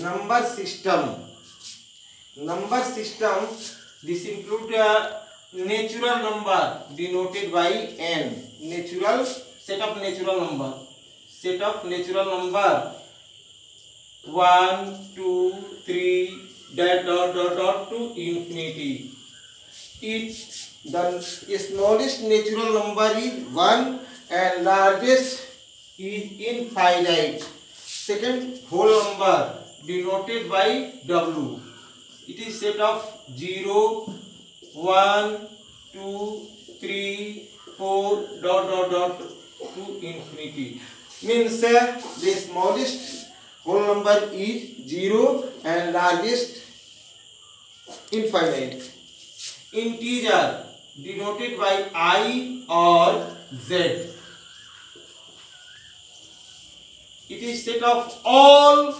Number system. This includes uh, natural number denoted by n. Set of natural number. 1, 2, 3. Dot to infinity. The smallest natural number is 1 and largest is infinite. Second whole number denoted by W. It is set of 0, 1, 2, 3, 4, dot dot dot to infinity. Means uh, the smallest whole number is 0 and largest infinite. Integer denoted by I or Z. It is set of all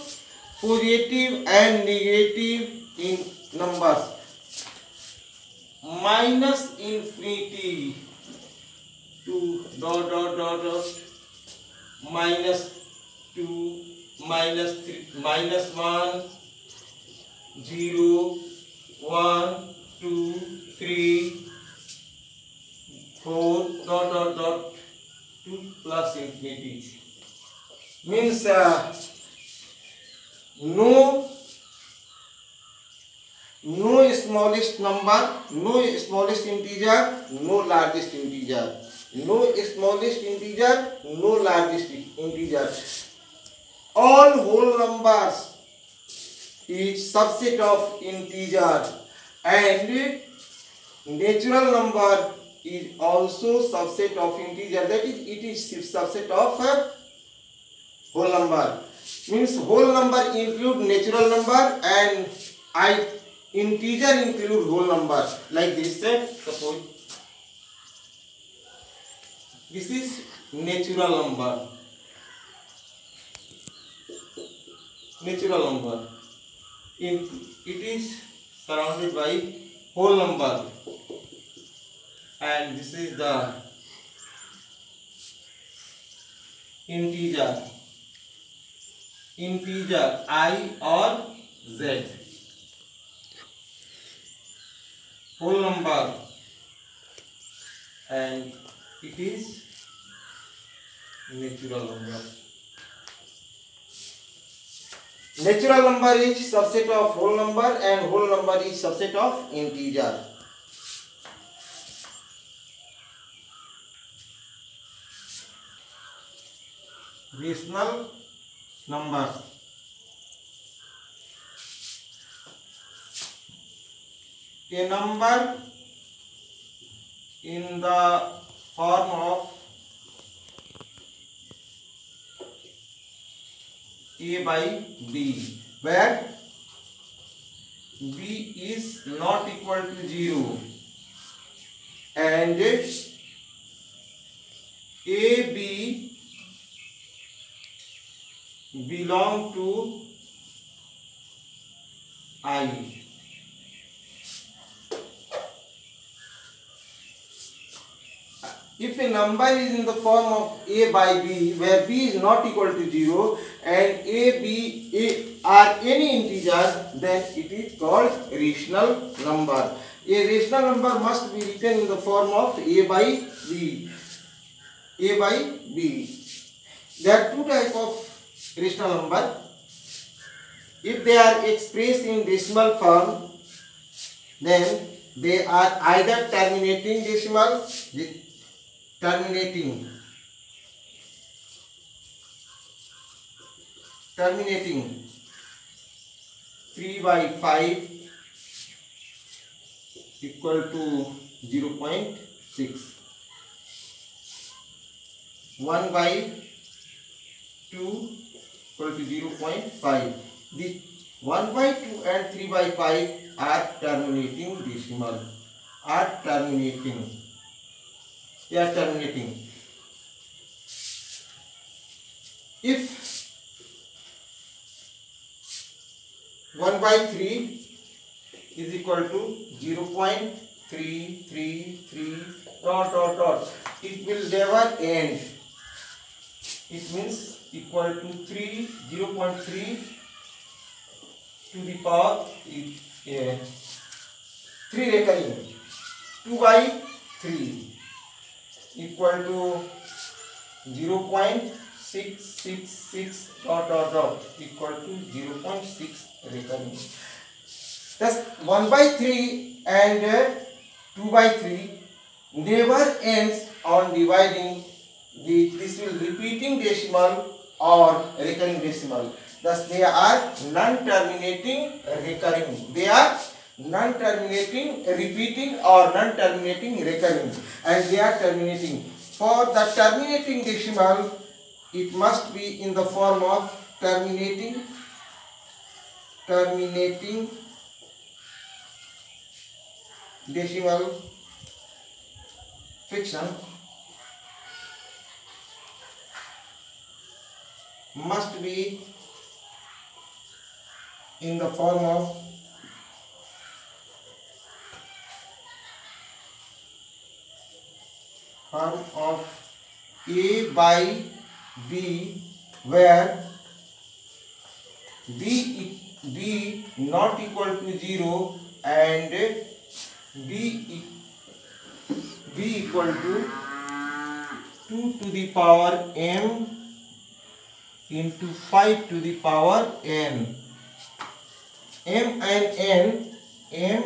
positive and negative in numbers minus infinity to dot dot dot dot minus 2 minus 3 minus 1 0 1 2 3 4 dot dot dot 2 plus infinity means uh, no no smallest number no smallest integer no largest integer no smallest integer no largest integer all whole numbers is subset of integer and natural number is also subset of integer that is it is subset of uh, whole number means whole number include natural number and i integer include whole number like this suppose this is natural number natural number in it is surrounded by whole number and this is the integer integer I और Z whole number and it is natural number natural number is subset of whole number and whole number is subset of integer rational number a number in the form of a by b where b is not equal to 0 and ab belong to I. If a number is in the form of a by b, where b is not equal to 0 and a, b, a are any integers, then it is called rational number. A rational number must be written in the form of a by b. a by b. There are two types of rational number if they are expressed in decimal form then they are either terminating decimal terminating terminating 3 by 5 equal to 0 0.6 1 by 2 equal to 0.5. This 1 by 2 and 3 by 5 are terminating decimal. Are terminating. They are terminating. If 1 by 3 is equal to 0 0.333 dot dot dot it will never end it means equal to 3 0 0.3 to the power uh, 3 recurring 2 by 3 equal to 0 0.666 dot dot dot equal to 0 0.6 recurring thus 1 by 3 and uh, 2 by 3 never ends on dividing the, this will repeating decimal or recurring decimal. Thus they are non-terminating recurring. They are non-terminating repeating or non-terminating recurring and they are terminating. For the terminating decimal it must be in the form of terminating terminating decimal fraction must be in the form of form of A by B where B, B not equal to 0 and B, B equal to 2 to the power m into 5 to the power n. m and n, m,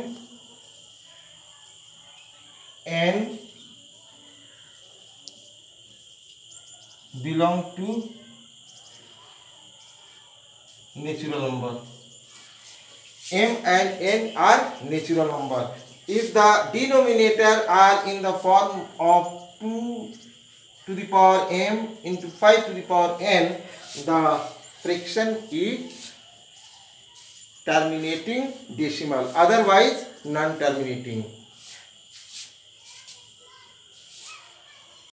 n belong to natural number. m and n are natural number. If the denominator are in the form of 2 to the power m into 5 to the power n, the fraction is terminating decimal, otherwise non-terminating.